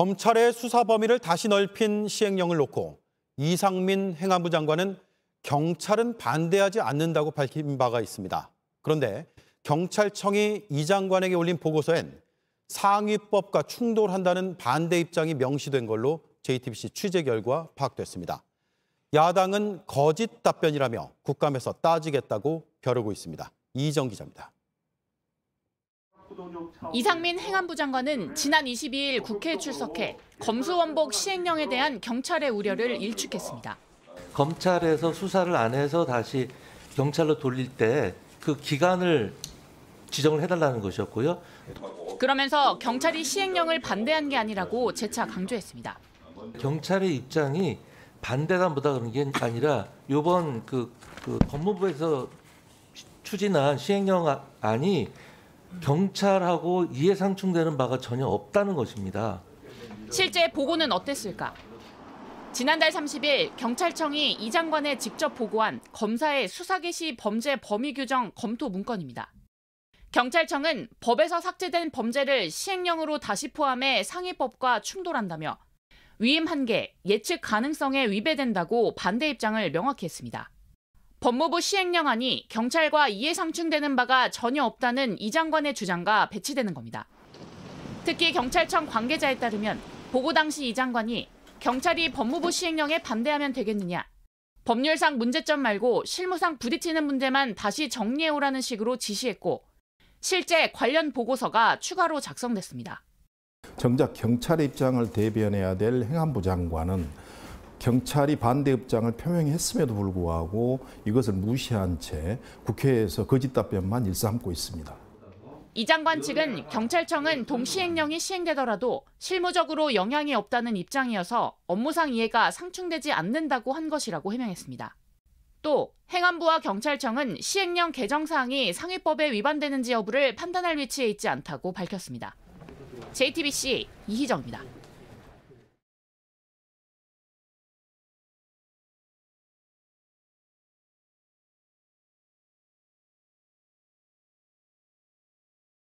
검찰의 수사 범위를 다시 넓힌 시행령을 놓고 이상민 행안부 장관은 경찰은 반대하지 않는다고 밝힌 바가 있습니다. 그런데 경찰청이 이 장관에게 올린 보고서엔 상위법과 충돌한다는 반대 입장이 명시된 걸로 JTBC 취재 결과 파악됐습니다. 야당은 거짓 답변이라며 국감에서 따지겠다고 벼르고 있습니다. 이정 기자입니다. 이상민 행안부 장관은 지난 22일 국회에 출석해 검수원복 시행령에 대한 경찰의 우려를 일축했습니다. 검찰에서 수사를 안 해서 다시 경찰로 돌릴 때 그 기간을 지정을 해달라는 것이었고요. 그러면서 경찰이 시행령을 반대한 게 아니라고 재차 강조했습니다. 경찰의 입장이 반대다보다 그런 게 아니라 이번 그, 그 법무부에서 추진한 시행령안이 경찰하고 이해상충되는 바가 전혀 없다는 것입니다. 실제 보고는 어땠을까? 지난달 30일 경찰청이 이 장관에 직접 보고한 검사의 수사 개시 범죄 범위 규정 검토 문건입니다. 경찰청은 법에서 삭제된 범죄를 시행령으로 다시 포함해 상위법과 충돌한다며 위임 한계, 예측 가능성에 위배된다고 반대 입장을 명확히 했습니다. 법무부 시행령안이 경찰과 이해상충되는 바가 전혀 없다는 이 장관의 주장과 배치되는 겁니다. 특히 경찰청 관계자에 따르면 보고 당시 이 장관이 경찰이 법무부 시행령에 반대하면 되겠느냐. 법률상 문제점 말고 실무상 부딪히는 문제만 다시 정리해오라는 식으로 지시했고 실제 관련 보고서가 추가로 작성됐습니다. 정작 경찰의 입장을 대변해야 될 행안부 장관은 경찰이 반대 입장을 표명했음에도 불구하고 이것을 무시한 채 국회에서 거짓 답변만 일삼고 있습니다. 이 장관 측은 경찰청은 동시행령이 시행되더라도 실무적으로 영향이 없다는 입장이어서 업무상 이해가 상충되지 않는다고 한 것이라고 해명했습니다. 또 행안부와 경찰청은 시행령 개정 사항이 상위법에 위반되는지 여부를 판단할 위치에 있지 않다고 밝혔습니다. JTBC 이희정입니다.